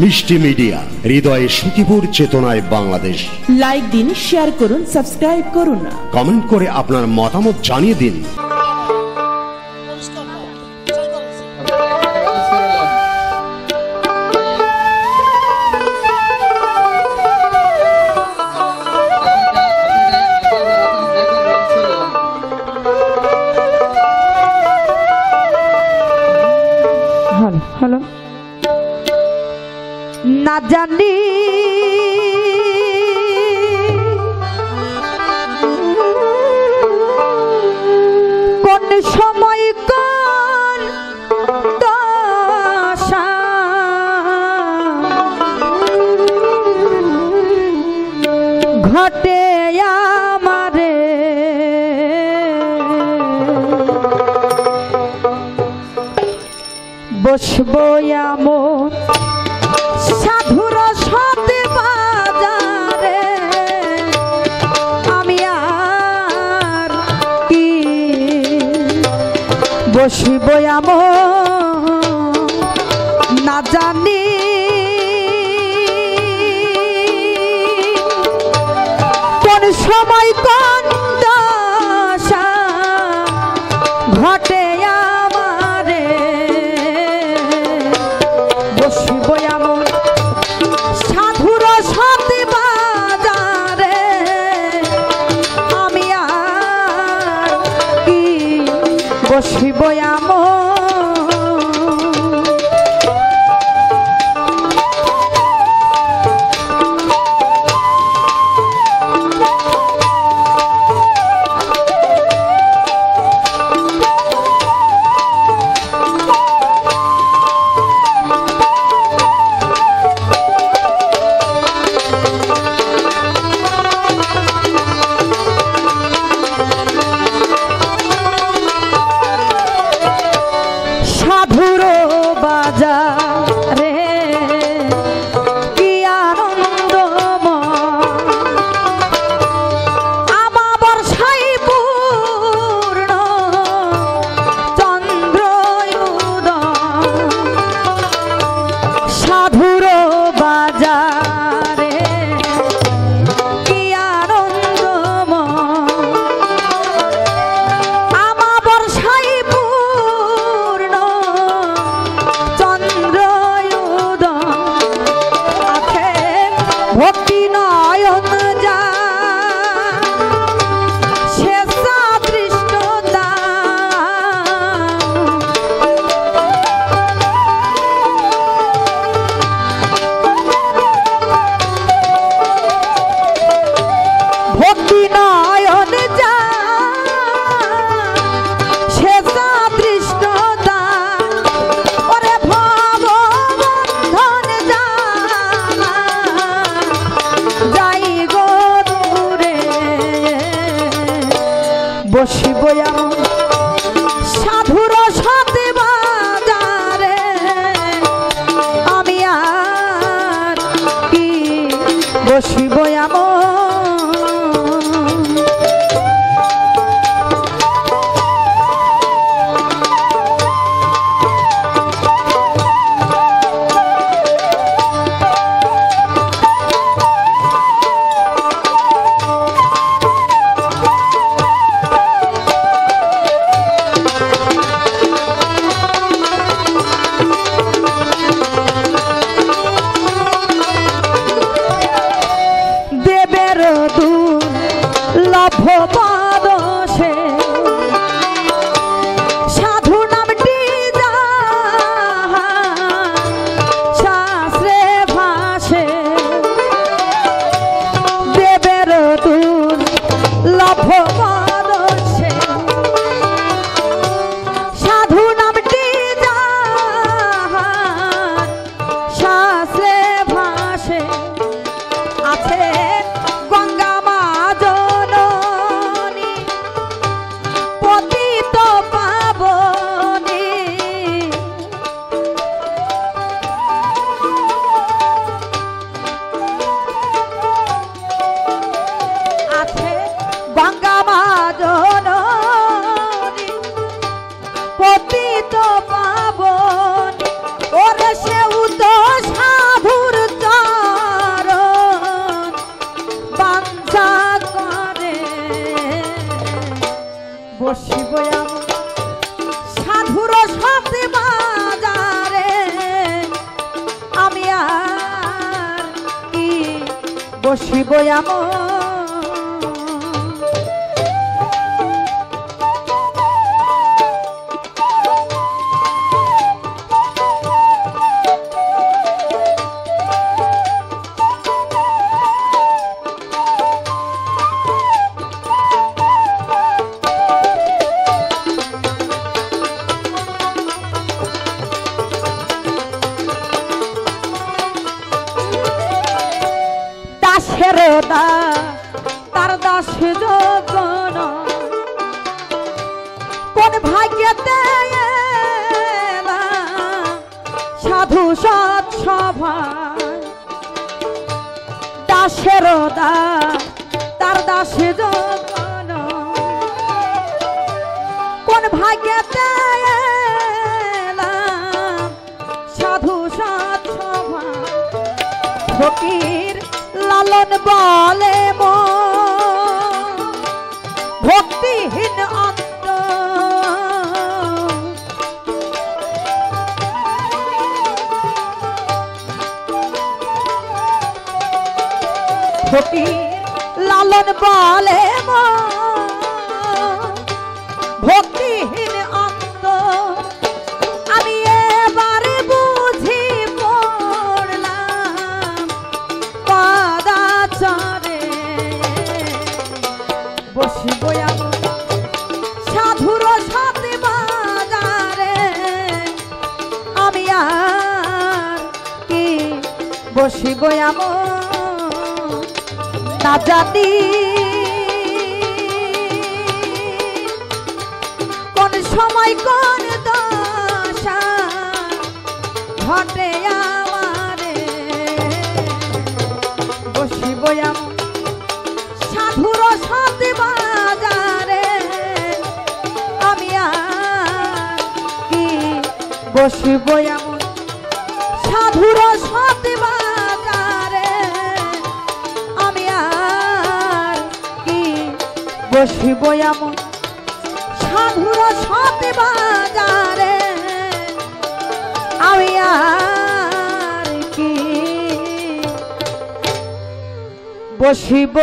মিষ্টি মিডিয়া হৃদয়ে সুখীপুর চেতনায় বাংলাদেশ। লাইক দিন শেয়ার করুন সাবস্ক্রাইব করুন কমেন্ট করে আপনার মতামত জানিয়ে দিন। না জানি। কোন সময় কোন দশা। ঘটে আমারে। বসবো এমন এমন না জানি। কোন সময় কোন বসিব এমন upon বসিব সাধুর শব্দে বাজারে আমি আর কি বসিব আমার দা তার দাস যোগন। কোন ভাগ্যতে সাধু সৎ সভায় দাসের দা তার দাস যোগন। কোন ভাগ্যতে সাধু সৎ সভায় ফকির লালন বলে ভক্তিহীন অন্ত। ফকির লালন বলে মন। বসিব জানি কোন সময় কোন দশা ঘটে আমারে। বসিব সাধুর সাথে বাজারে। আমি আর কি বসিব বসিব এমন। সাধুর সাথে বাজারে আমি আর কি। বসিব